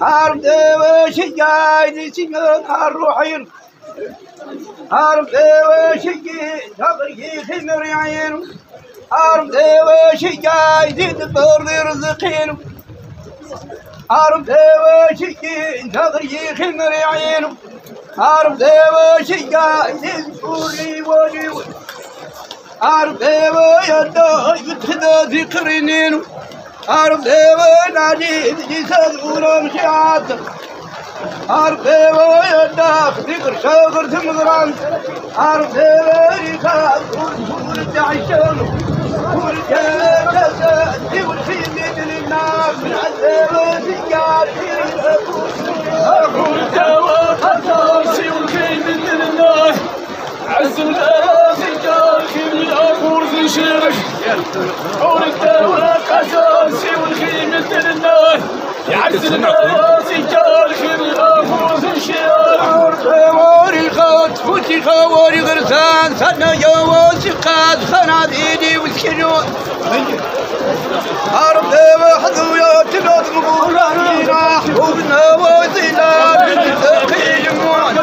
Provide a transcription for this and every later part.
عرض وشجاعي سنة الروحين عرض وشجاعي تبري خمر عين عرض وشجاعي تدبر رزقين عرض وشجاعي تبري خمر عين عرض وشجاعي تدبر وجوه عرض ويدا يتخذ ذكرين عرض ونادي جسد ورمشات عرض ويدا ذكر شغر ثمغران عرض ويخاف ورجعشون ورجعشون والخيمة للناس من عذاب وسجار أقول دواء قصاصي عز الأراضي جارك من أقول في شرك أقول الدواء قصاصي والخيمة لله عز الأراضي جارك من أقول في شرك خواري خات فوتي خواري غرسان سنة جواسي قاد خناديدي وسكنون أرض وحذويا تناد مقولاني راح وبنا وزينا بالتقي جموان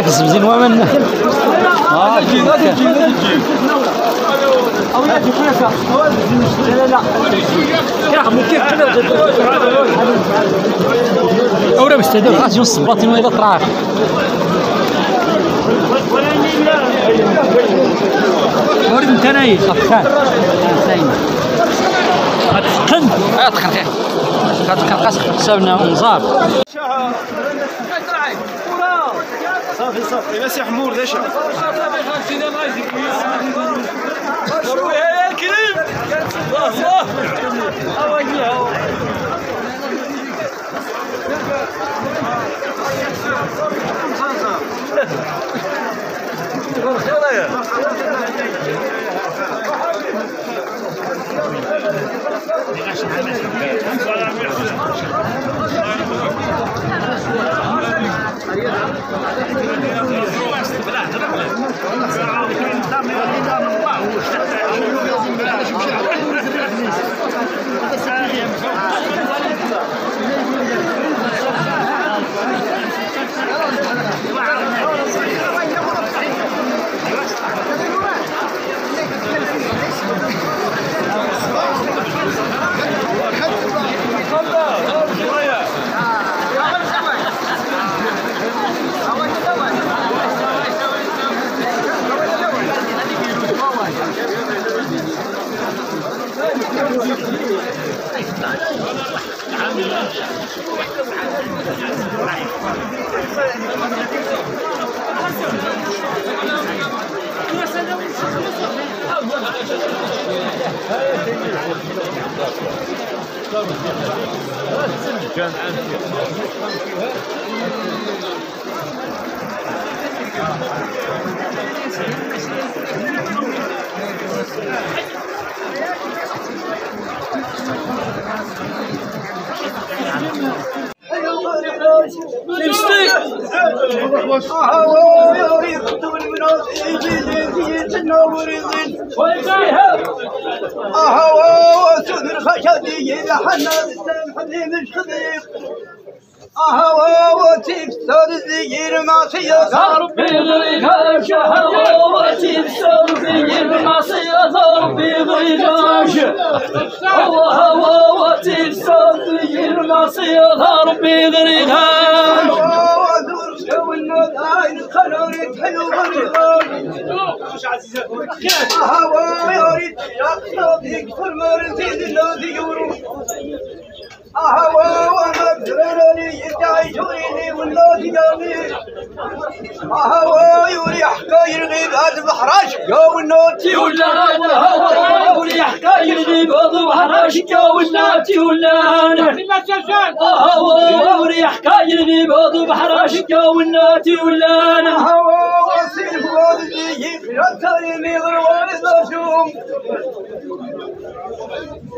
ركز مزين ومن آه أو يجي فيك لا لا يا عمي كيف كذا اورا مستدور خاص يوص باطن وإذا طراف ورد انت نايش خان غتقن غتقن خير غتقن قاس حسابنا نزار صافي صافي بس يا حمور ليش؟ يا كريم. الله الله الوسط بلاد رحله كان الله كان عام ويقدم المناطق يجي يجي يتنور يزيد ويجي اهوا وسدر خشدي لحنا مستمحني مش خبير اهوا وتيب سرزي يرماسي ضربي غريكا شهوا وتيب سرزي يرماسي ضربي غريكا اهوا وتيب سرزي يرماسي ضربي غريكا وزور شو النضاين خلوري تحلو غريكا أهوى يريد يقصد يكثر مرتين الذي يروح جو النوتي ولا شكا والناتي ولا الهوى ولي حكاية الغيب وضوح شكا والناتي ولا أهوى وسيف والدي يفرطني ميغر والدشوم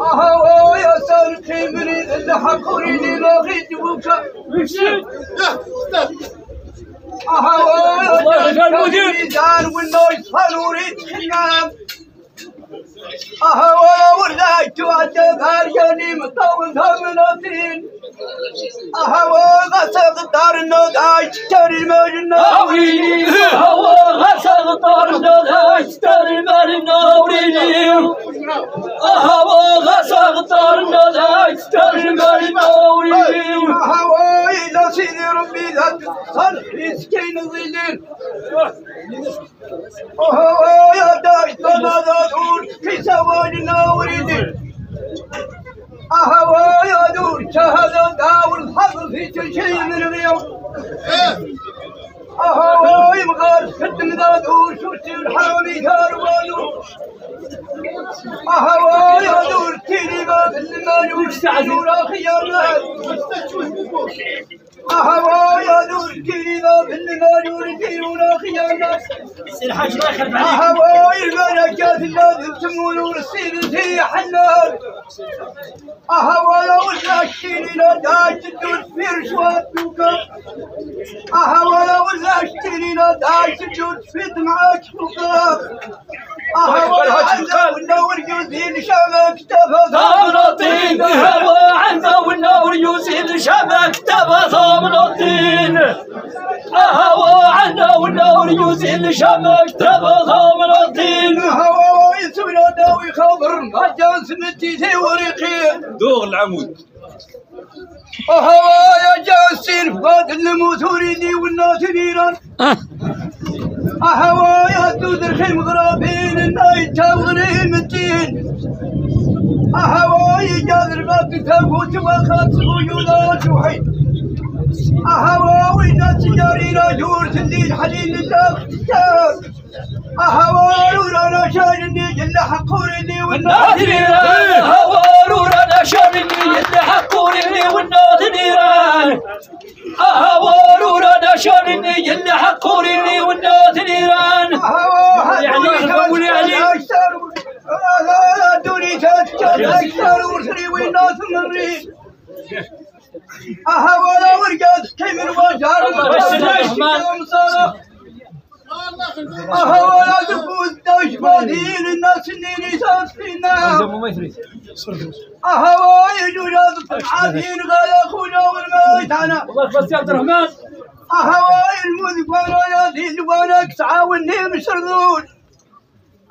أهوى يا سلقي مني اللي حقوريني ما غيت بوكا أهوى يا المدير. ميزان والنويس فنوريت خنام أهوى ولا تعدى بارجاني مطول همناتين أهوى غسق دار النوداي تشتري المجنة أويني هوا غسل طار النار اشتر المال النوريني هوا غسل طار النار اشتر المال النوريني مسكين ظلين وهو يا داش ماذا دور في سواد نوريدي أهوى يا دور شهد داور الحظ في كل شيء من اليوم. أهوى مغار خدم ذا دور شرتي الحرامي كاروانو أهوى يا دور تيري باب المال نور خيار أهوى يا دور تيري باب المال نور خيار الحاج الله يخلف عليك أهوى الملكات اللازم تمون السيد في حلال أهوى لو الاشتري لا داش تدوس في رشوات دوكا أهوى لو الاشتري لا داش تدوس في دمعك هوا عنده والنور يزيد شبك تبى ثامنطين هوا عنده والنور هوا يسوي داوي خبر ما جان سمتي في ورقي دوغ العمود. هوا يا جاسين فاد الموت وريدي والناس نيران. هوا يا دود الخيم غرابين النايت وغريم الدين هوا يجاد الباب تفوت وخاص ويولات وحيد هوا وين تجاري راجور تندي حليل الاختيار هوا ورانا شايلني جل حقورني والناس نادرين هوا رورانا شارني اللي حقورني والنادرين هوا رورانا شارني اللي الله بس يا ذي وأنا تعاوني مشردون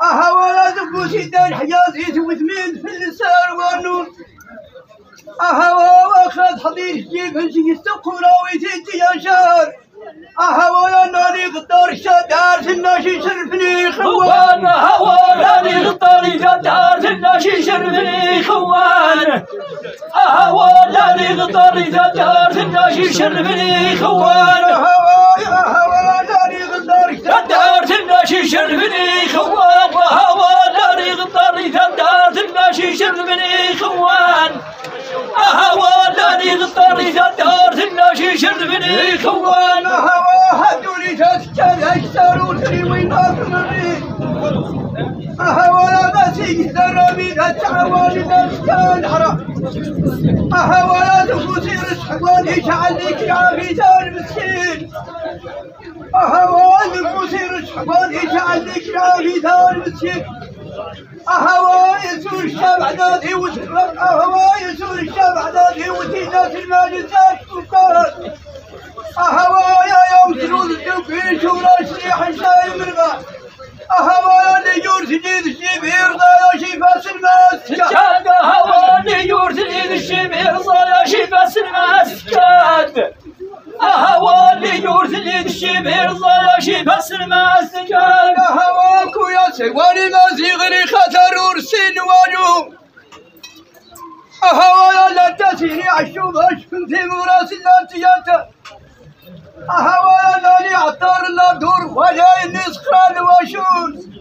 أهواي تبوسي دان حياتي وثمين في اللسان والنون أهواي وأخذ حضير جيب هنسي السقورة ويتيتي يا شهر. أهواي نادي قدار شدار الناشي شرفني خوان. خوان هوا لاني غطاري جدار الناشي شرفني خوان. هوا لاني غطاري جدار الناشي شرفني خوان. أهواي أهواي نادي شدار جدار الناشي شرفني خوان هوا لك يعافي دار مسكين. هوا تفوتي رشحوان يجعل لك يعافي دار مسكين. هوا يسوي الشبع نادي وتفرق هوا يسوي الشبع نادي وتينات المال ذات فقار أهوايا يوم تنوض الدوكين شورا شريح شاي مرغى أهوايا اللي جور سجيد الشبير ضايا شيفاس الماس كان هواني kendi yurdunu düşemez ala şifasını meskat. Ahavalı yurdunu düşemez ala şifasını meskat. Ahava kuyası vali mazigri khatar ursin valu. Ahavalı lantasini aşşu başkın temurası lantiyata. Ahavalı lani atarla dur valayiniz kral başur.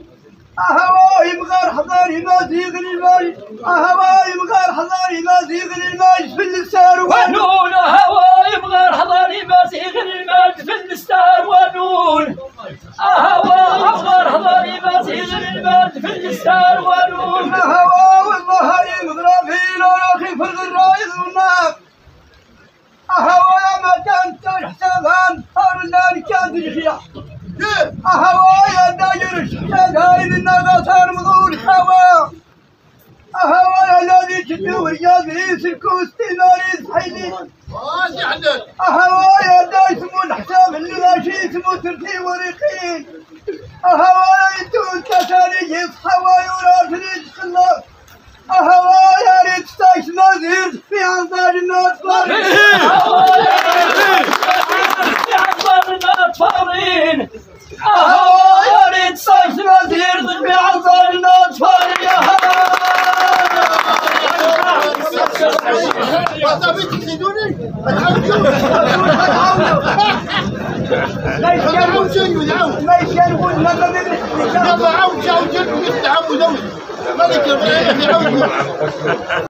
أهواي مغار حضاري ما زيغني ماي أهواي مغار حضاري ما زيغني ماي في وانو ونون هوا يبغى حضاري باسيغ المجد في الستار ونون هوا يبغى حضاري باسيغ المجد في الستار ونون هوا والله مغرافيل وراخي في الغرايز والنار أهوا يا ما كانت حسابان صار اللي كانت الخيا أهوا يا داير الشحيان هاي الناقة صار مغول هوا أهوا يا الذي تدور يا ذريس الكوستي ناري حيلي أهوا يا داي سمو الحساب اللي ماشي سمو ترتي وريقين أهوا que eu